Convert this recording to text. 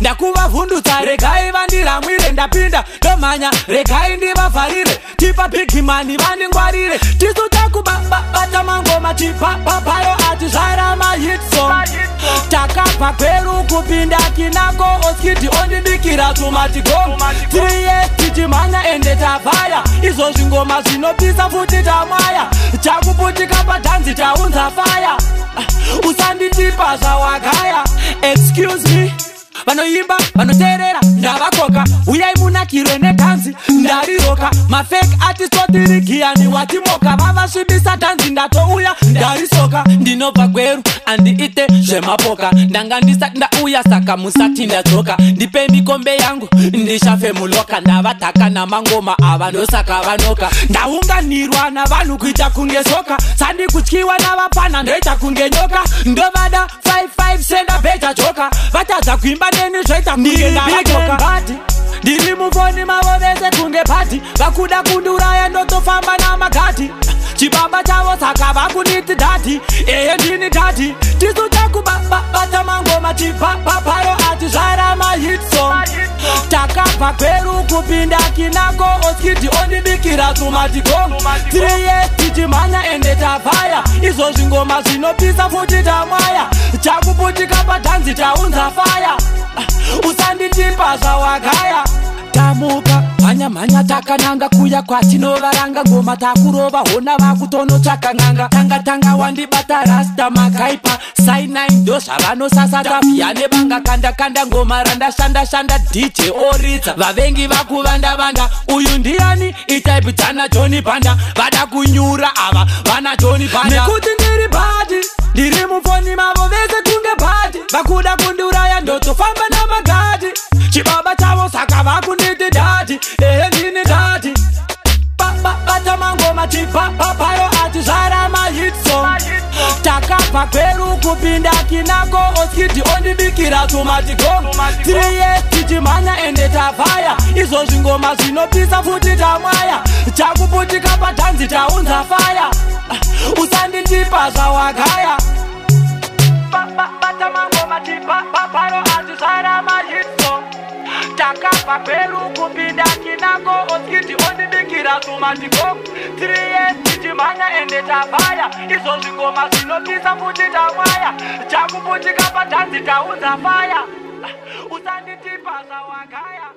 ndakuvavhundutsa regai vandiramwire ndapinda ndomhanya regai ndivavharire tipa pigimani vandingwarire tisu takubabata mangoma tipapapayo atizvarama hitsong takabva kweru kupinda kinako oskidi ondibikira tumatigomo tiriye tichimhanya ende tavhaya izvo zvingoma zvinopisa futi tamwaya chakuputika padhanzi taunza faya ah, usanditipa zvawagaya excuse me vanoimba vanoteerera ndavakoka uyai munakirwe nekanzi ndariroka mafek atisotirigiyani watimoka vavasvibisa tanzi ndatouya ndarisoka ndinobva gweru handiite zvemapoka ndanga ndisati ndauya saka musati ndadzoka ndipe mikombe yangu ndishafemuloka ndavataka namangoma ava ndosaka vanoka ndaunganirwa navanhu kuita kunge soka sandikutyiwa navapana ndoita kunge nyoka ndovada 55 zvakadza kuimba neni zvoita kunge ndakaokambati ndiri mufoni mavo vese kunge pati vakuda kunduraya ndotofamba namagadhi chibamba chavo saka vakuniti dhadhi ehe ndini dhadhi tisu takubabata mangoma chipapaparo atizvara mahitsong pakweru kupinda kinako oskiti ondibikira tumatigo tiriye tichimhanya ende tapfaya izvo zvingoma zvinopisa futi tamwaya chakuputika padhanzi taunza faya ah, usanditipa zvawagaya tamuka manyamhanya takananga kuya kwatinovaranga ngoma takurova hona vakutonotsvaka nanga tanga tanga wandibata rasta makaipa sainai ndo zvavanosasa tamiya nevanga kandakanda ngoma randashandashanda dj oridza vavengi vakuvandavanda uyu ndiani itaipi dzana johni panda vada kunyura ava vana johni pandanekuti ndiri badi ndiri mufoni mavo vese kunge badi vakuda kundiuraya ndotofamba pakweru kupinda kinako oskiti ondibikira tumatigomo tiriye tichimhanya ende tavaya izvo zvingoma zvinopisa futi tamwaya chakuputika padhanzi taunza faya ah, usandindipa zvawagaya ndikabva kweru kupinda kinako oskiti onibikira tumandikoku tiriye tichimhanya ende tavhaya izvo zvingoma zvinopisa futi tamwaya chakuputika padhanzi taunza faya usanditipa zvawagaya